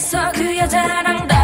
가서 그 여자랑 다